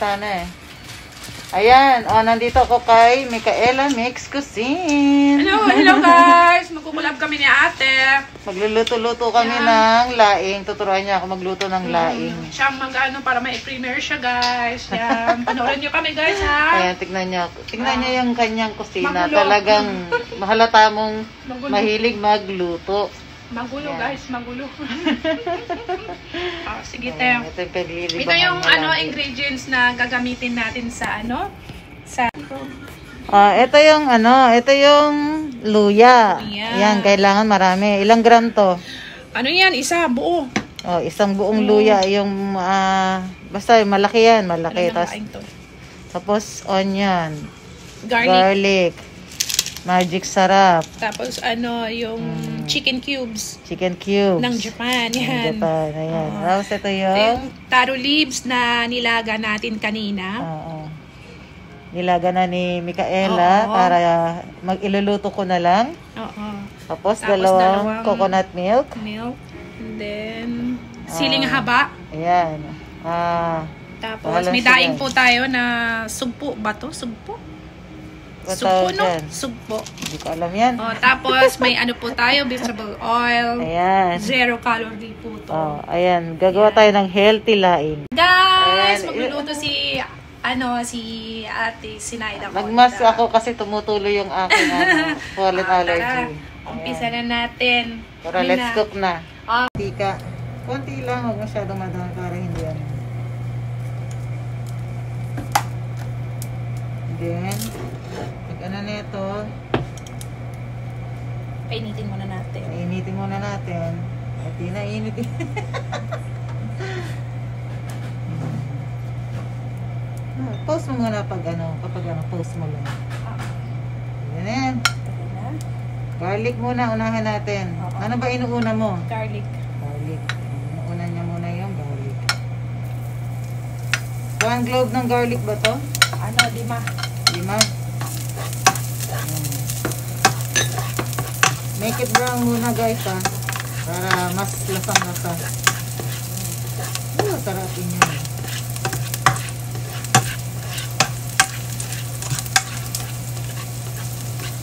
sana eh. Ayan, o, nandito ako kay Micaela Mix Cuisine. Hello, hello guys! Magkukulab kami ni ate. Magluluto-luto kami ng laing. Tuturuan niya ako magluto ng laing. Siya mag-ano para ma-premiere siya guys. Yan. Panoorin niyo kami guys ha. Ayan, tignan niyo. Tignan niyo yung kanyang kusina. Magulo. Talagang mahalata mong Magulo. mahilig magluto. Magulo Yan. guys, magulo. oh, sige te. Ayan, ito Ito yung ano ingredients na gagamitin natin sa ano sa Ah, ito yung ano, ito yung luya. Luya. Yan, kailangan marami. Ilang gram to? ano yan isa buo. Oh, isang buong luya yung ah, basta malaki yan, malaki. Ano Tapos, tapos onion, Garlic. garlic, magic sarap, Tapos ano yung chicken cubes chicken cubes. ng Japan. Ng Yan. Japan, ayan. Oo. Tapos ito yung, yung taro leaves na nilaga natin kanina. oo. Nilaga na ni Micaela Oo. para mag iluluto ko na lang. Oo. Tapos, Tapos dalawang, dalawang- coconut milk. Milk. And then, siling Ah. haba. Ayan. Ah, Tapos, may daing po tayo na sugpo ba to? Sugpo? Ano Sugpo, tawag no? dyan? Sugpo. hindi ko alam yan. Oh, tapos, may ano po tayo, vegetable oil. Ayan. Zero calorie po to. Oh, ayan. Gagawa tayo ng healthy laing. Guys, Ayan. magluluto si, ano, si ate Sinaida Conda. Nagmas ako kasi tumutuloy yung aking ano, pollen Ah, allergy. tara. Umpisa na natin. Tara, Ano let's na? cook na. Ah. Tika. Konti lang, huwag masyadong madami para hindi ano. Then, pag ano na ito, Painitin muna natin. initin muna natin. At di na init. Ah, Post mo muna pag ano, kapag ano, post mo lang. Ah, Yan na yan. Garlic muna, unahin natin. Oo. Ano ba inuuna mo? Garlic. Garlic. Inuuna niya muna yung garlic. One clove ng garlic ba to? Ano, lima. Lima. Ayan. Make it brown muna guys ha. Para mas lasang lasa. Oh, sarap yun.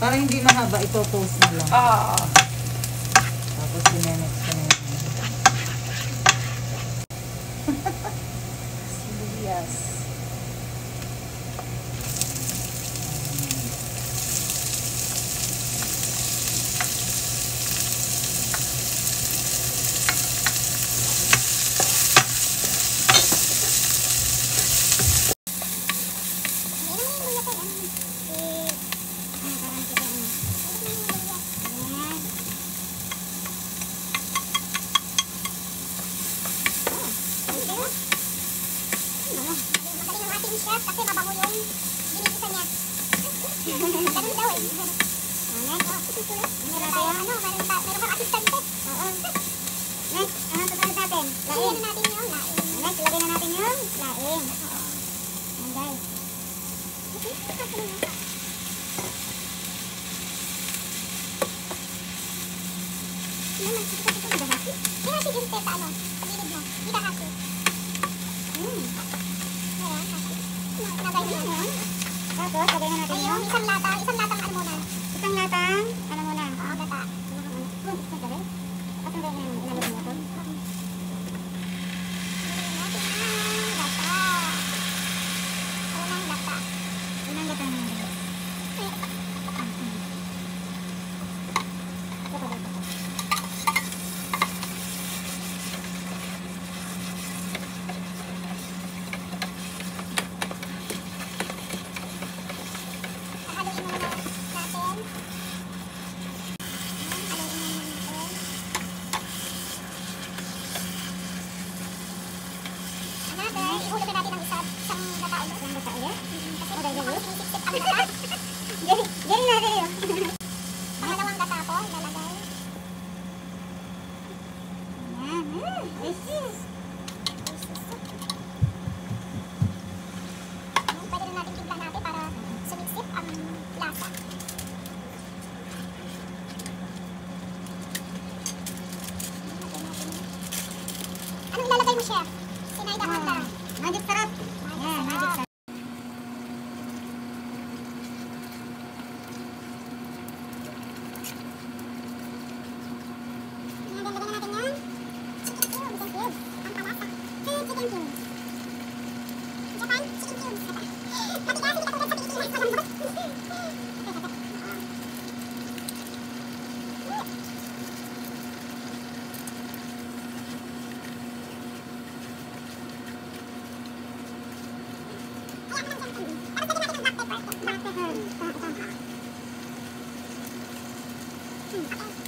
Para hindi mahaba, ito toast mo lang. Ah, Tapos sinenex ko na yun. sibuyas. Chef kasi mabango yung ginigisa niya. Ganun daw eh. Ano? Meron tayo, ano, meron ba, meron kang assistant eh. Oo. Next, ano susunod natin? Laing. na natin yung laing. Next, lagay na natin yung laing. Oo. Ayan guys. Ano man, ito ito. May hasi din sa ano, sa gilid mo. Di ba hasi? Hmm. Ayan, hasi. Lagay mo yun. Tapos, lagay na natin yung isang lata, isang latang ano muna. Isang latang, ano muna? Oo, gata. Oh, ito ka rin. At ang ganyan, ilalagay mo ito. Natin ang gata. Unang gata. Unang gata na yun. Ito pa dito. Haluin muna natin. Haluin muna natin. Another, ihulog na natin ang isa, isang gata ulit. Isang gata ulit? Kasi mukhang sinisip-sip ang gata. Geri, geri natin yun. Pangalawang gata po, ilalagay. Ayan. Mm, delicious. Delicious. Ayan, Pwede rin natin tignan natin para sumisip ang lasa. Anong ilalagay mo, chef? Sinayda Honda. Magic sarap. Yeah, magic Kasi Thank you.